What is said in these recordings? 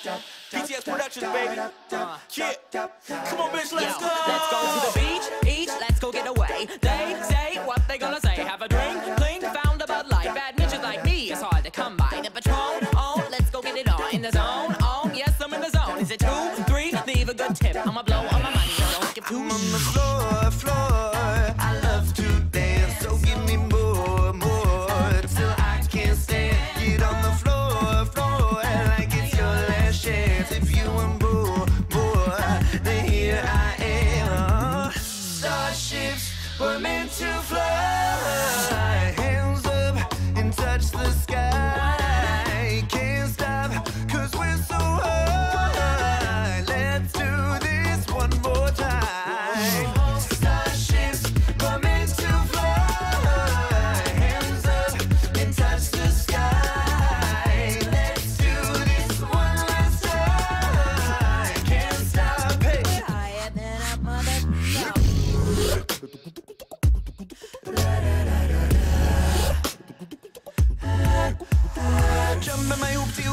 Productions, baby. Uh, yeah. Come on, bitch, let's Yo, go. Let's go to the beach, each, let's go get away. They say what they gonna say. Have a drink, clink, found a Bud Light. Bad bitches like me, it's hard to come by. The Patron, oh, let's go get it on. In the zone, oh, yes, I'm in the zone. Is it two, three? Leave a good tip. I'ma blow touch the sky.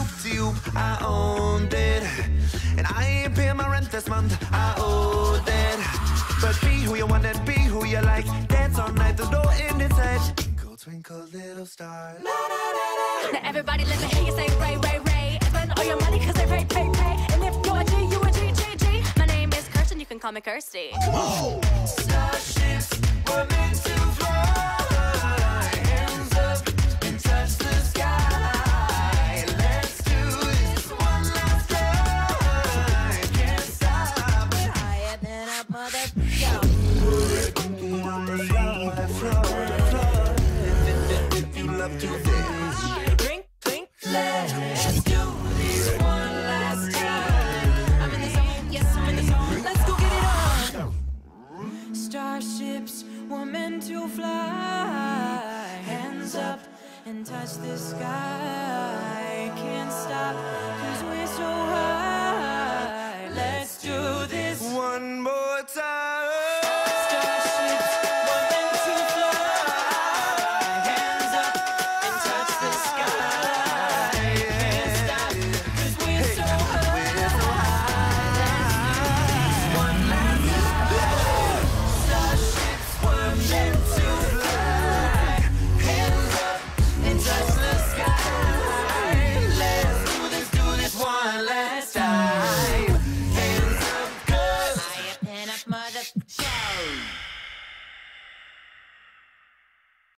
In my hoopty hoopty hoop, I owned it. And I ain't paying my rent this month, I owed it. But be who you want and be who you like. Dance all night, there's no end in sight. Twinkle, twinkle, little star. Now everybody let me hear you say Ray, Ray, Ray. Spend all your money cause they pay, pay, pay. And if you're a G, you a G, G, G. My name is Kirsten, you can call me Kirsty. Starships and touch the sky. Can't stop,